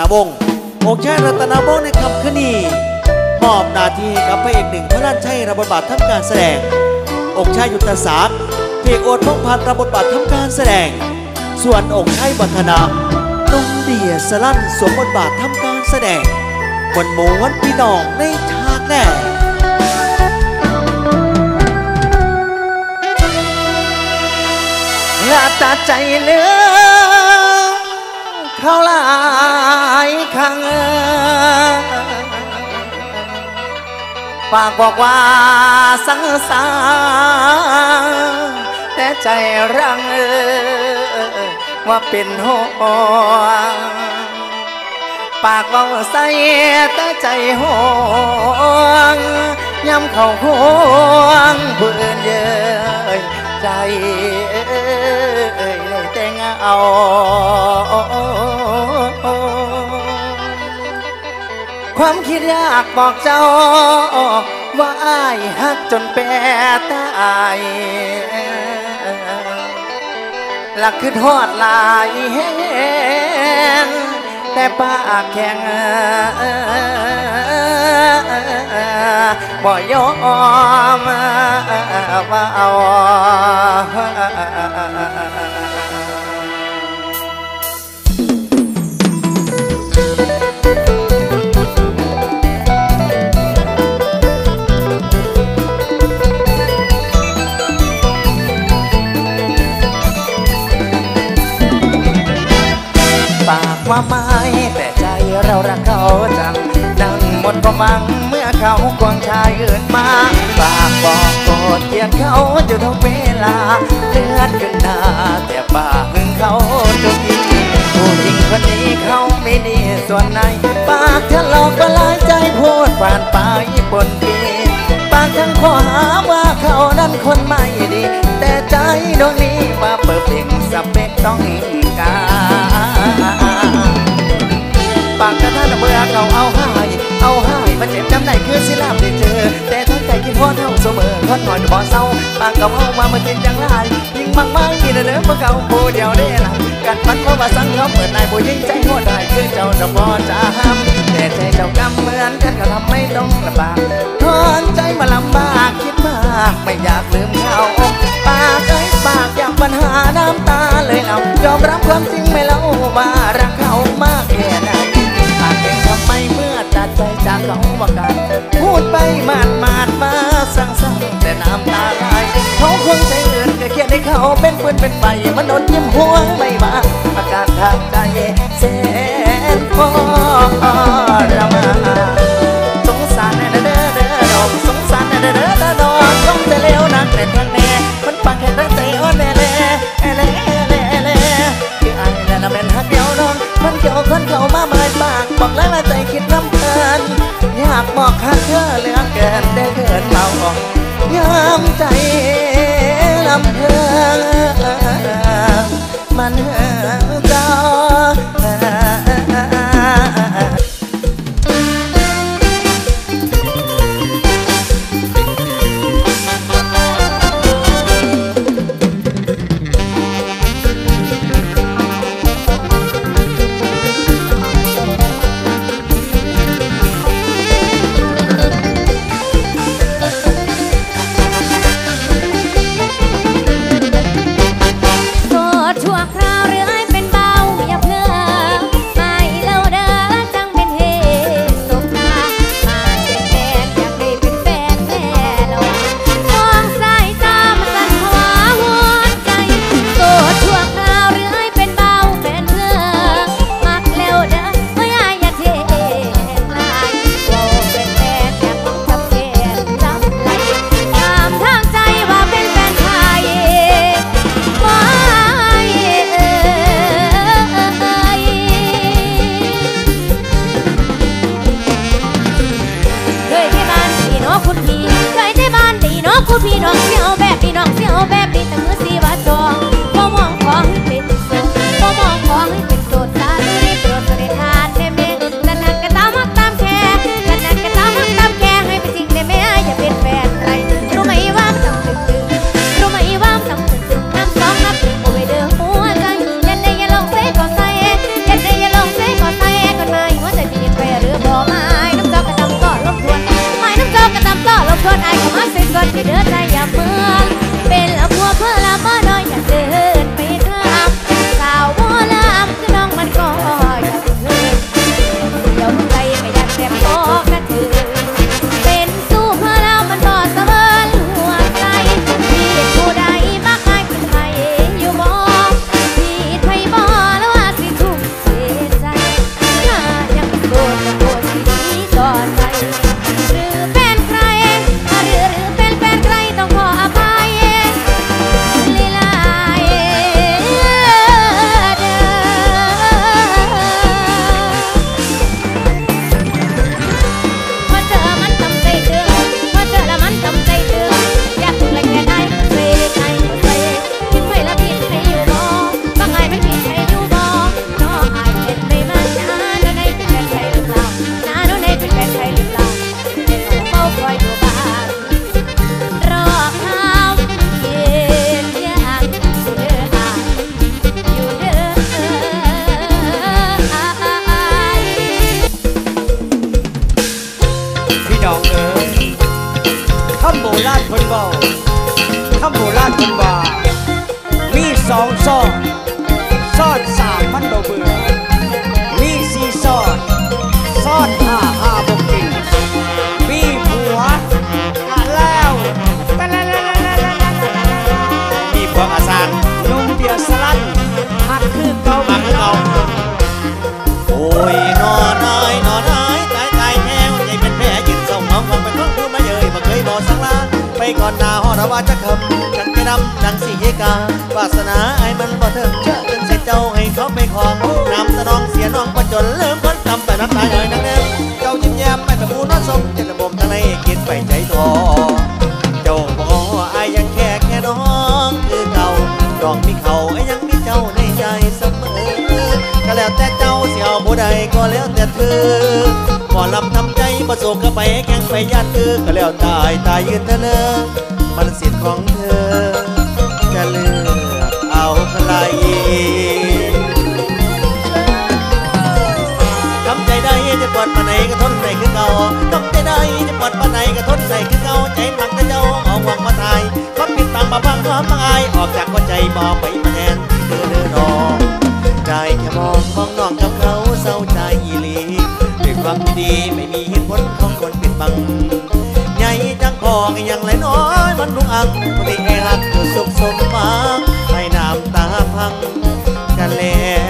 นาวงองค์ชายรัตนาวงศ์ในคำคณีมอบหน้าที่ให้กับพระเอกหนึ่งพระลันชัยรับบทบาททำการแสดง องค์ชายยุทธศักดิ์เพกโอดพงพันธ์รับบทบาททำการแสดง ส่วนองค์ชายวัฒนานุ่มเดียสลั่นสวมบทบาททำการแสดงวันโมวันพี่น้องในฉากแรกลาตาใจเลือ เขาหลายครั้งปากบอกว่าสังสารแต่ใจรังเออว่าเป็นห่วงปากเบาใสแต่ใจห่วงย้ำเขาห่วงเพื่อนเย้ยใจ เอาความคิดยากบอกเจ้า ว่าอายฮักจนแปรตายหลักคือทอดลายแห้งแต่ปากแข็งบ่ยอมว่าเอา ปากว่าไม่แต่ใจเรารักเขาจังดังหมดความหวังเมื่อเขาควงชายอื่นมาปากบอกโกรธเกลียดเขาอยู่ทุกเวลาเลือดขึ้นหน้าแต่ปากหึงเขาทุกทีผู้หญิงคนนี้เขาไม่ดีส่วนไหนปากทะเลาะก็หลายใจพูดผ่านไปปนปีปากทั้งข้อหาว่าเขานั้นคนไม่ดี แต่ใจดวงนี้มาเปิดเพลงสเปกต้องการ ปากกระทะเมื่อเขาเอาให้เอาให้มาเจ็บจำได้คือสิลาบได้เจอ แต่ทั้งใจคิดฮอเท่าเสมอคนหน่อยบ่เศร้าปากกับเอามาเมื่อจิตยังไรยิ่งมากมายเด้อเด้อเมื่อเขาผู้เดียวได้ละกัดมันเพราะว่าสังเขาเปิดนายผู้ยิ่งใจหัวได้คือเจ้าจะบ่จะห้ามแต่ใจเจ้ากำเหมือนกันก็ทำไม่ต้องลำบากทอนใจมาลำบากคิดมากไม่อยากลืมเขาปากเอ้ปากอยากปัญหาน้ำตาเลยเอายอมรับความจริงไม่เล่าว่ารัก จากเขาว่ากันพูดไปมาดมาดมาสั่งสั่งแต่น้ำตาไหลเขาคงใจเอื่นก็เขียนให้เขาเป็นปืนเป็นไฟมันโดยิ้มห่วงไม่มาอาการทางใจแสนพอระมาสงสารเด้อเด้อเด้อดอกสงสารเด้อเด้อเด้อดอกต้องจะเลวนักแต่ทางแน่มันปากแค่ตั้งใจอ่อนแน่แน่แน่แน่แน่คือไอ้นั่นเป็นฮักเดียวน้องมันเกี่ยวคนเขามาเมินปากบอกแล้วว่าใจคิดน้ำ ธอเหลือเกินได้เกินเมาออกยามใจลำเพลินมันเมีพวกอาสางนุ่มเดียวสลันหักคือเก่ามักเอาโอ้ยนอนายนอนายตายตายแท้ใจเป็นแผลยืนเศร้าเมาความไปท้องพูดมาเยยบ่เคยบอกสักลาไปก่อนหน้าหอระว่าจะคำจังจะดำดังสีเยกาวาสนาไอ้มันบ่เถิงเชื่อจนเสร็จเจ้าให้เขาไปคลองน้ำตะนองเสียน้องประจนเริ่มพ้นกำไปน้ำตายเอ่ยนังเดิมเจ้ายิ้มแย้มไปแบบบูนอนสมเจระบมทะเลกินไปใจทอเก็แล้วแต่เจ้าเสียวผู้ใดก็แล้วแต่เธอก่อลำทำใจประสบกับไปแข่งไปยันคือก็แล้วตายตายยืนเธอเลยมันสิทธิ์ของเธอ จะเลือกเอาใครทำใจได้จะปวดปานไหนก็ทนได้คือเก่าทำใจได้จะปวดปานไหนก็ทนได้คือเก่าใจมักแต่เจ้าเอาหวังมาตายความผิดตามมาพังความตายออกจากหัวใจบ่ไปมาแทนเดินเดินนอง ได้แค่มองมองน้องกับเขาเศร้าใจอีหลีด้วยความดีไม่มีเหตุผลของคนปิดบังใหญ่จังพอก็ยังไรน้อยมันลุกอังปฏิเอหักอยู่สุขสมหวังให้น้ำตาพังกันแล้ว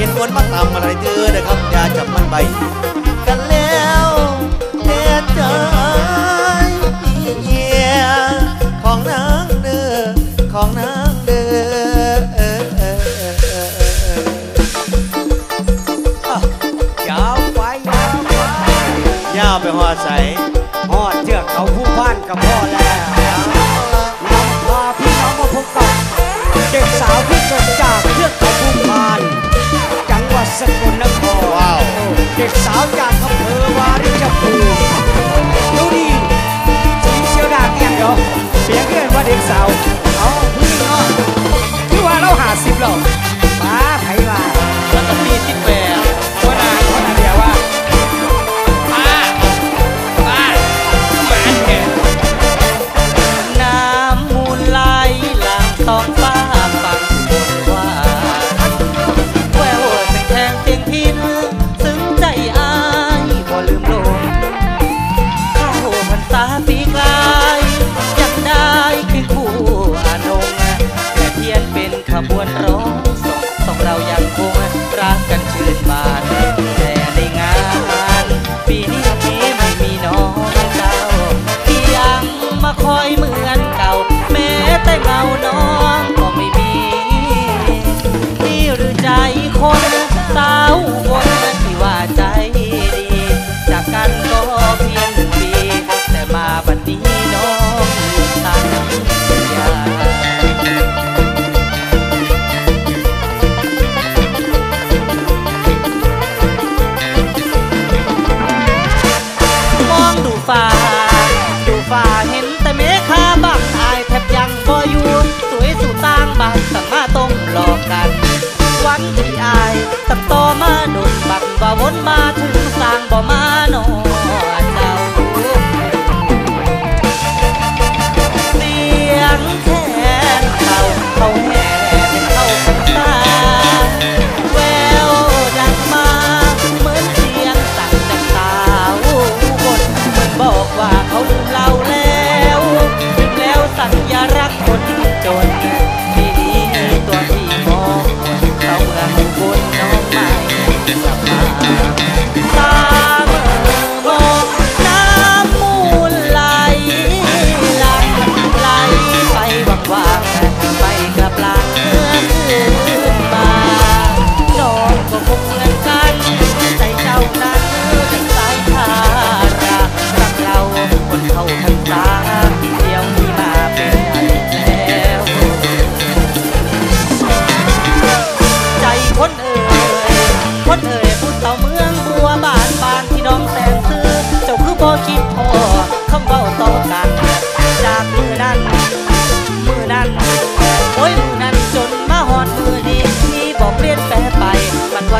เป็นคนมาตามอะไรเธอเด้อครับ อย่าจับมันไป มาถึงสร้างบ่มาหนอ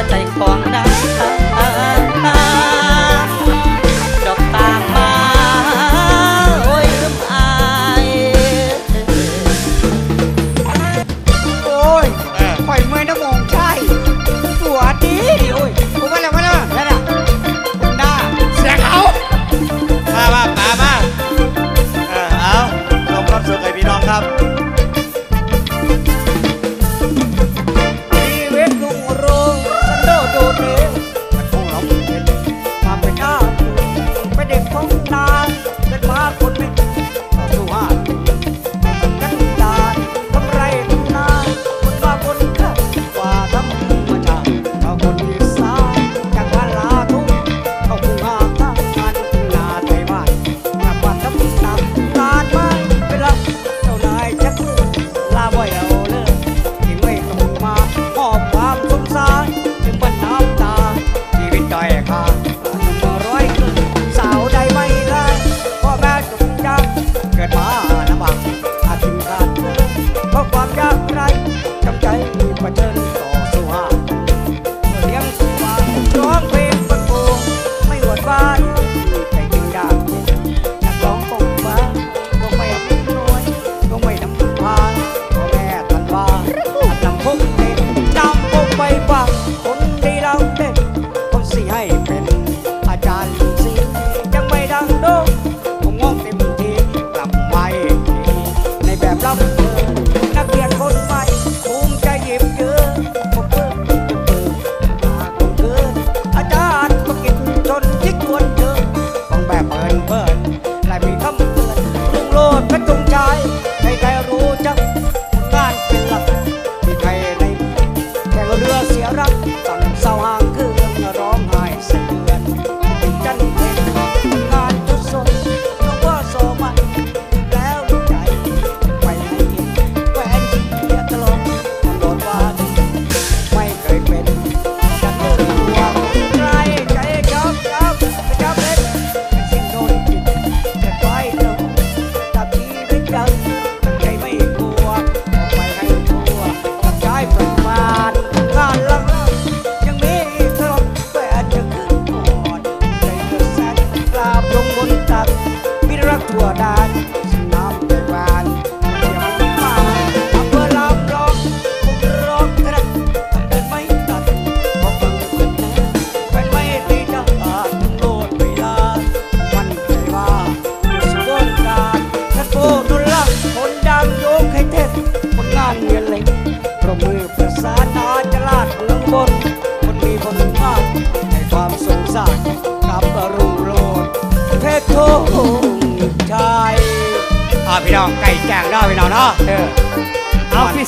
在狂。Open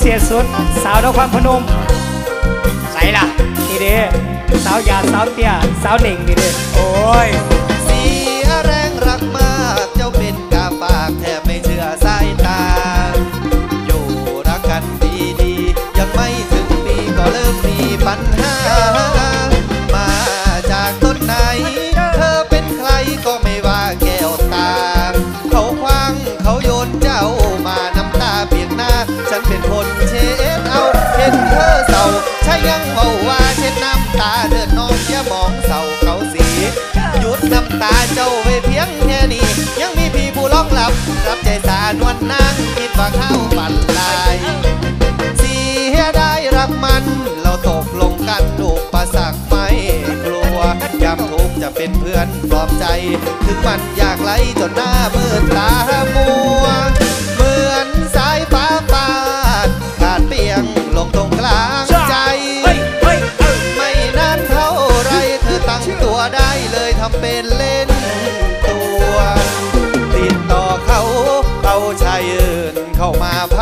เศษสุด สาวนครพนมใส่ล่ะนี่เด้สาวยาสาวเตี้ยสาวหน่งนี่เด้โอ้ย ว่าเข้าปั่นลายเสียได้รักมัน เราตกลงกันอุปสรรคไม่กลัวยามทุกจะเป็นเพื่อนปลอบใจ ถึงมันอยากไหลจนหน้าเบิดตามั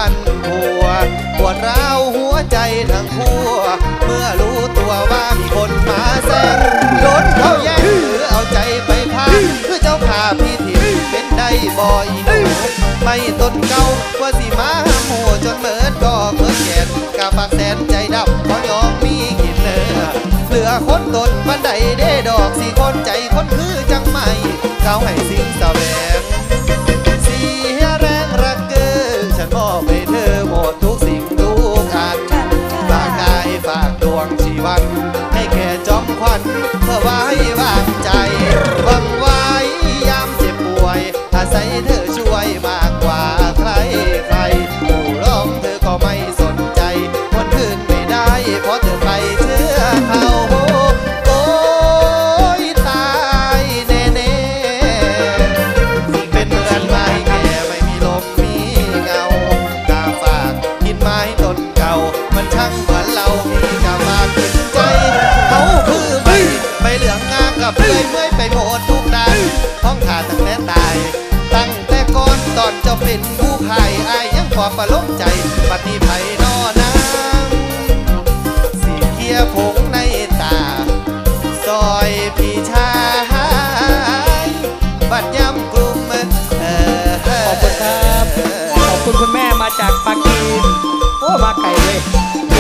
ันหัวปวดร้าวหัวใจทั้งคู่ เมื่อรู้ตัวว่ามีคนมาแซงล้นเขาแย่งหรือเอาใจไปพาเพื่อเจ้าพาพี่ถิ่นเป็นได้บ่อยหนูไม่ต้นเก่าว่าสิมาโหจนเหมือนก็เพื่อแก่นกะปากแสนใจดับเพราะยอมมีกินเนื้อเหลือคนตนบันไดเด้ดอกสี่คนใจคนคือจังไม่เขาให้สิ่งสเสวง อบประลมใจปฏิภัย